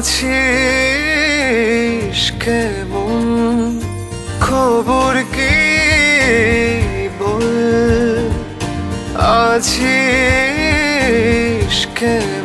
আছিস কেমন? খবর কি বল? আছিস কেমন?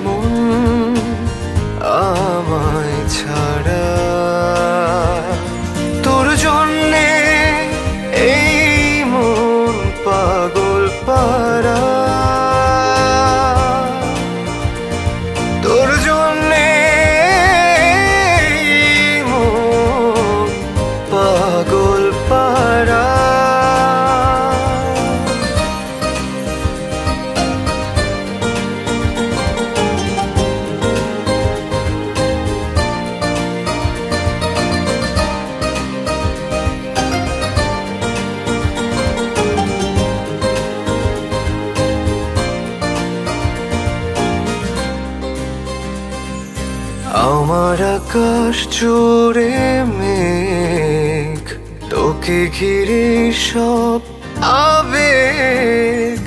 আমার আকাশ জুড়ে মেঘ, তোকে ঘিরে সব আবেগ।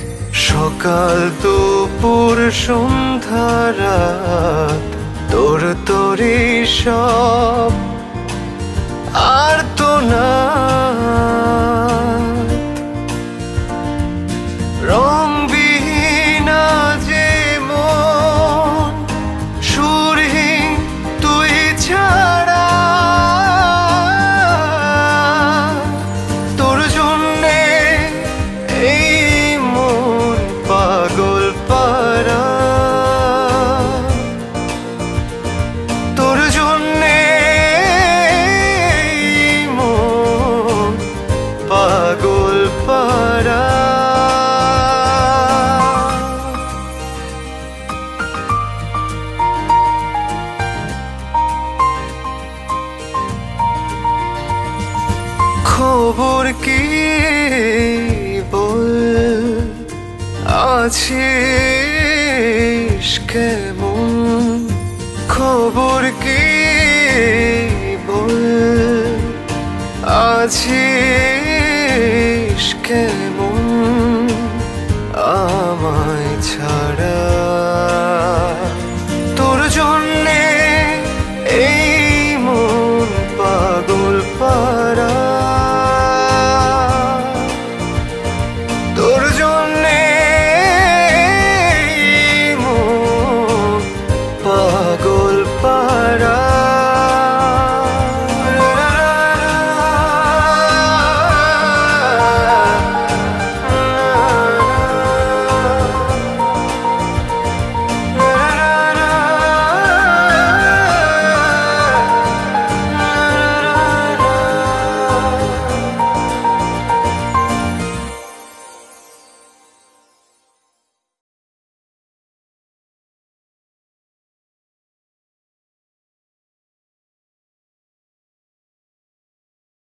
সকাল, দুপুর, সন্ধ্যা, রাত, তোর তোরে সব আর খবর কি বল? আছিস কেমন? খবর কি বল? আছিস কেমন?